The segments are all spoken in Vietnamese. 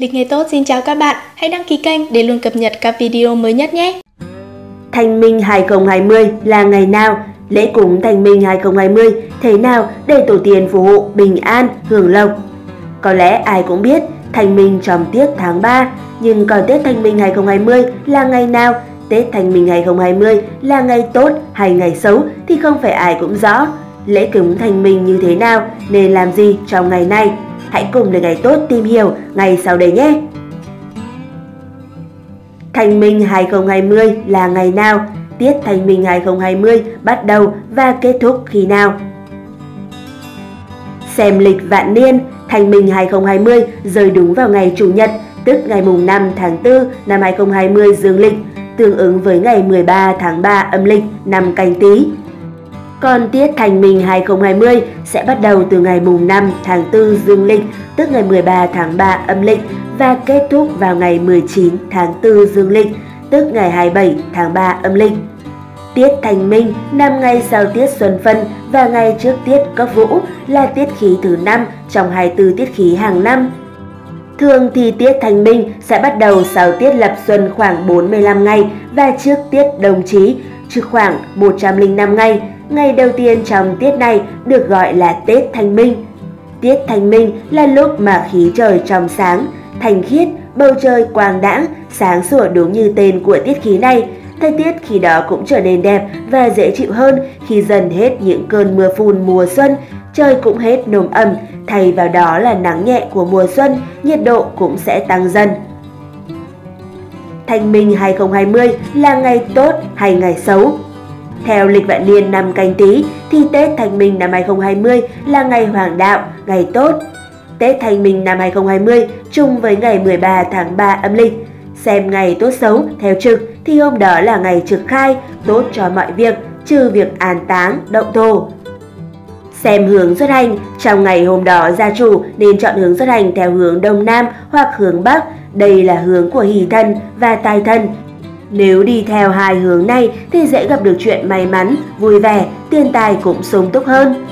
Lịch nghề tốt xin chào các bạn, hãy đăng ký kênh để luôn cập nhật các video mới nhất nhé. Thanh Minh 2020 là ngày nào? Lễ cúng Thanh Minh 2020 thế nào để tổ tiên phù hộ bình an, hưởng lộc? Có lẽ ai cũng biết Thanh Minh trong tiết tháng 3, nhưng còn Tết Thanh Minh 2020 là ngày nào? Tết Thanh Minh 2020 là ngày tốt hay ngày xấu thì không phải ai cũng rõ. Lễ cúng Thanh Minh như thế nào, nên làm gì trong ngày này? Hãy cùng để ngày tốt tìm hiểu ngày sau đây nhé! Thanh Minh 2020 là ngày nào? Tiết Thanh Minh 2020 bắt đầu và kết thúc khi nào? Xem lịch vạn niên, Thanh Minh 2020 rơi đúng vào ngày Chủ nhật, tức ngày mùng 5 tháng 4 năm 2020 dương lịch, tương ứng với ngày 13 tháng 3 âm lịch năm canh tí. Còn tiết Thành Minh 2020 sẽ bắt đầu từ ngày mùng 5 tháng 4 dương lịch, tức ngày 13 tháng 3 âm lịch và kết thúc vào ngày 19 tháng 4 dương lịch, tức ngày 27 tháng 3 âm lịch. Tiết Thành Minh nằm ngay sau tiết Xuân Phân và ngay trước tiết Cấp Vũ là tiết khí thứ 5 trong 24 tiết khí hàng năm. Thường thì tiết Thanh Minh sẽ bắt đầu sau tiết Lập Xuân khoảng 45 ngày và trước tiết Đồng Chí trước khoảng 105 ngày. Ngày đầu tiên trong tiết này được gọi là Tết Thanh Minh. Tiết Thanh Minh là lúc mà khí trời trong sáng, thanh khiết, bầu trời quang đãng, sáng sủa đúng như tên của tiết khí này. Thời tiết khi đó cũng trở nên đẹp và dễ chịu hơn khi dần hết những cơn mưa phùn mùa xuân, trời cũng hết nồm ẩm, thay vào đó là nắng nhẹ của mùa xuân, nhiệt độ cũng sẽ tăng dần. Thanh Minh 2020 là ngày tốt hay ngày xấu? Theo lịch vạn niên năm canh tí thì Tết Thanh Minh năm 2020 là ngày hoàng đạo, ngày tốt. Tết Thanh Minh năm 2020 chung với ngày 13 tháng 3 âm lịch. Xem ngày tốt xấu theo trực thì hôm đó là ngày trực khai, tốt cho mọi việc, trừ việc an táng, động thổ. Xem hướng xuất hành, trong ngày hôm đó gia chủ nên chọn hướng xuất hành theo hướng Đông Nam hoặc hướng Bắc, đây là hướng của hỷ thân và tài thân. Nếu đi theo hai hướng này thì dễ gặp được chuyện may mắn, vui vẻ, tiền tài cũng sung túc hơn.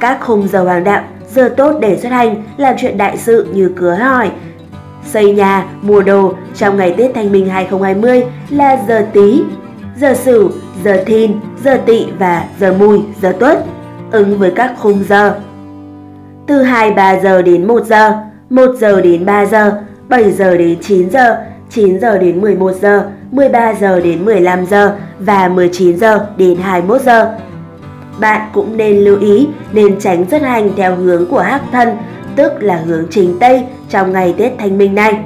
Các khung giờ hoàng đạo, giờ tốt để xuất hành, làm chuyện đại sự như cưới hỏi, xây nhà, mua đồ trong ngày Tết Thanh Minh 2020 là giờ Tý, giờ Sửu, giờ Thìn, giờ Tỵ và giờ Mùi, giờ Tuất, ứng với các khung giờ. Từ 2-3 giờ đến 1 giờ, 1 giờ đến 3 giờ, 7 giờ đến 9 giờ, 9 giờ đến 11 giờ, 13 giờ đến 15 giờ và 19 giờ đến 21 giờ. Bạn cũng nên lưu ý nên tránh xuất hành theo hướng của hắc thân, tức là hướng chính Tây trong ngày Tết Thanh Minh này.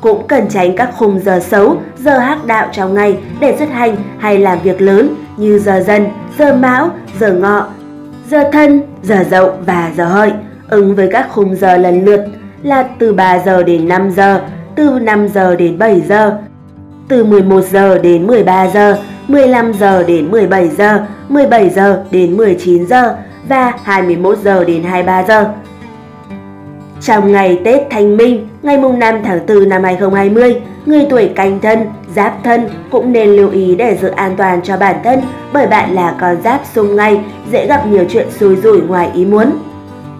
Cũng cần tránh các khung giờ xấu, giờ hắc đạo trong ngày để xuất hành hay làm việc lớn như giờ dần, giờ mão, giờ ngọ, giờ thân, giờ dậu và giờ hợi, ứng với các khung giờ lần lượt là từ 3 giờ đến 5 giờ, từ 5 giờ đến 7 giờ, từ 11 giờ đến 13 giờ, 15 giờ đến 17 giờ, 17 giờ đến 19 giờ và 21 giờ đến 23 giờ. Trong ngày Tết Thanh Minh, ngày mùng 5 tháng 4 năm 2020, người tuổi canh thân, giáp thân cũng nên lưu ý để giữ an toàn cho bản thân bởi bạn là con giáp xung ngay, dễ gặp nhiều chuyện xui rủi ngoài ý muốn.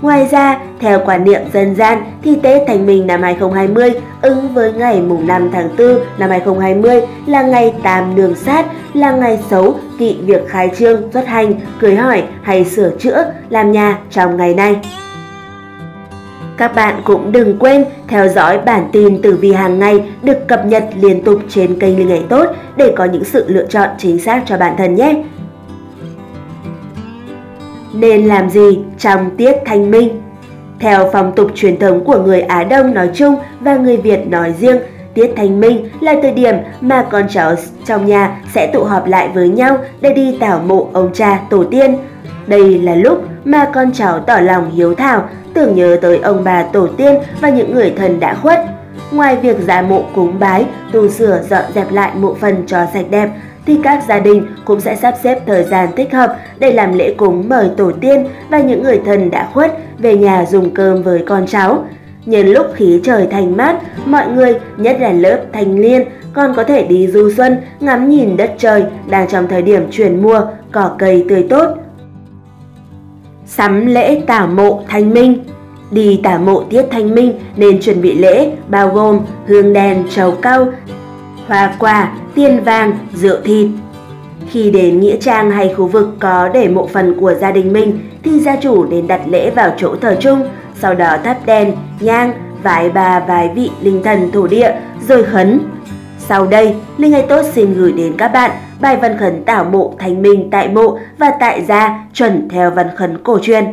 Ngoài ra, theo quan niệm dân gian thì Tết Thanh Minh năm 2020 ứng với ngày mùng 5 tháng 4 năm 2020 là ngày tam đường sát, là ngày xấu kỵ việc khai trương, xuất hành, cưới hỏi hay sửa chữa, làm nhà trong ngày này. Các bạn cũng đừng quên theo dõi bản tin tử vi hàng ngày được cập nhật liên tục trên kênh Linh Ngày Tốt để có những sự lựa chọn chính xác cho bản thân nhé. Nên làm gì trong tiết thanh minh? Theo phong tục truyền thống của người Á Đông nói chung và người Việt nói riêng, tiết thanh minh là thời điểm mà con cháu trong nhà sẽ tụ họp lại với nhau để đi tảo mộ ông cha tổ tiên. Đây là lúc mà con cháu tỏ lòng hiếu thảo, tưởng nhớ tới ông bà tổ tiên và những người thần đã khuất. Ngoài việc giả mộ cúng bái, tu sửa dọn dẹp lại mộ phần cho sạch đẹp, thì các gia đình cũng sẽ sắp xếp thời gian thích hợp để làm lễ cúng mời tổ tiên và những người thân đã khuất về nhà dùng cơm với con cháu. Nhân lúc khí trời thành mát, mọi người, nhất là lớp thành liên, còn có thể đi du xuân, ngắm nhìn đất trời đang trong thời điểm chuyển mùa, cỏ cây tươi tốt. Sắm lễ tả mộ thanh minh Đi tả mộ tiết thanh minh nên chuẩn bị lễ bao gồm hương đèn, trầu cau, hoa quả, tiền vàng, rượu thịt. Khi đến nghĩa trang hay khu vực có để mộ phần của gia đình mình thì gia chủ nên đặt lễ vào chỗ thờ chung, sau đó thắp đèn, nhang, vái bà vái vị linh thần thổ địa rồi khấn. Sau đây, Linh Ngày Tốt xin gửi đến các bạn bài văn khấn tảo mộ thành minh tại mộ và tại gia chuẩn theo văn khấn cổ truyền.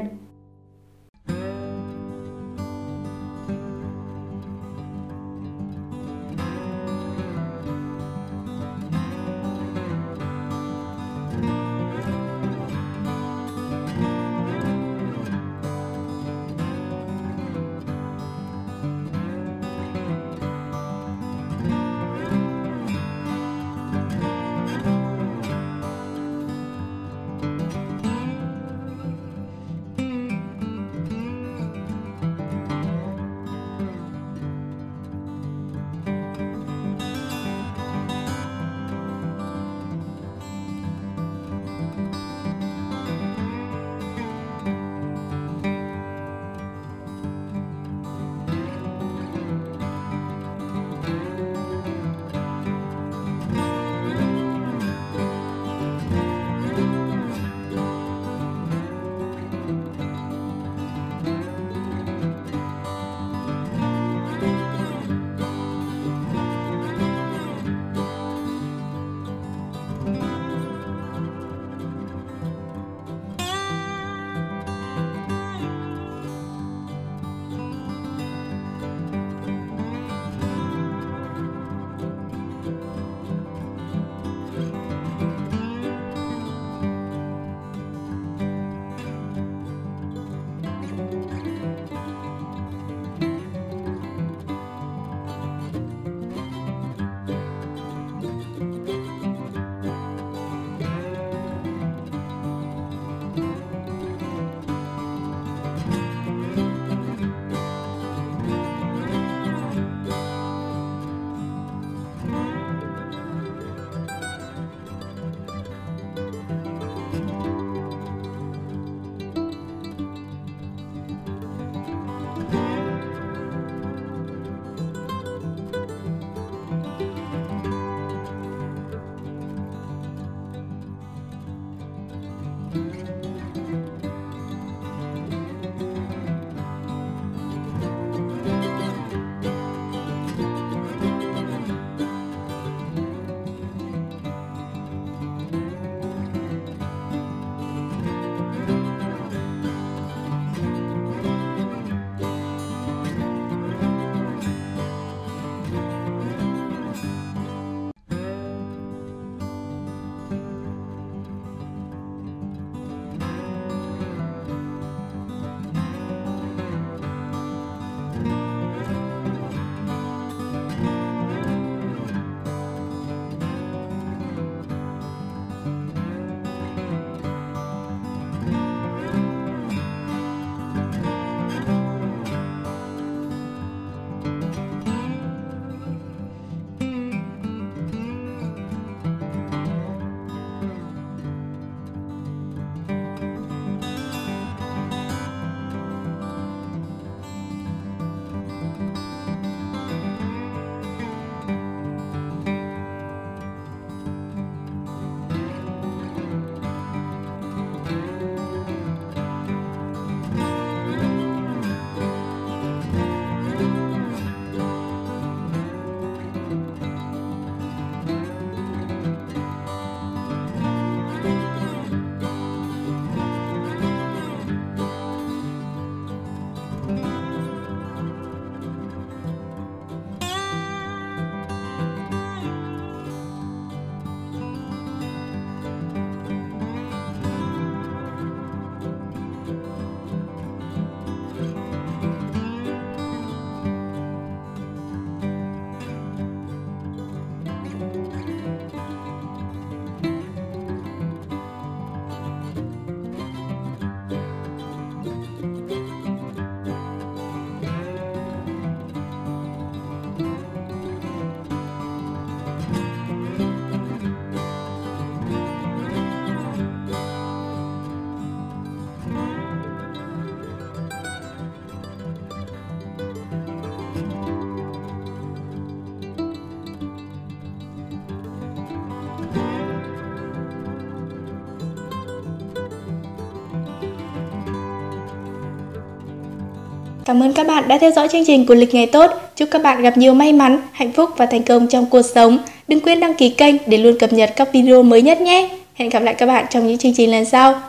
Cảm ơn các bạn đã theo dõi chương trình của Lịch Ngày Tốt. Chúc các bạn gặp nhiều may mắn, hạnh phúc và thành công trong cuộc sống. Đừng quên đăng ký kênh để luôn cập nhật các video mới nhất nhé. Hẹn gặp lại các bạn trong những chương trình lần sau.